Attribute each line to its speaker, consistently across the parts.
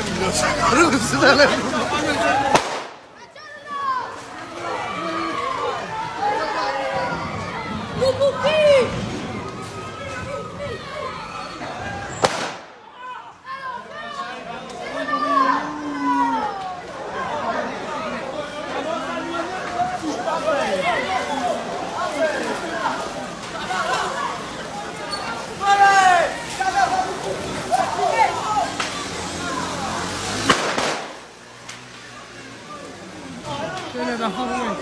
Speaker 1: 皆さん、ルースだね。
Speaker 2: Şöyle daha vurmayın.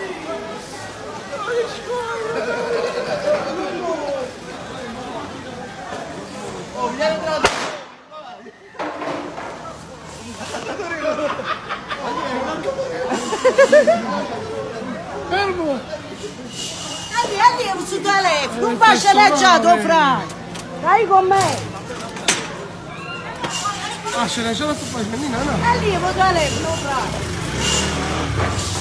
Speaker 2: Fermo!
Speaker 3: Andy, Andy, sul telefono, non fa sceneggiato, Fra! Dai con me!
Speaker 2: Ah, sceneggiato tu fai, menina, no?
Speaker 3: Andy, sul telefono, Fra!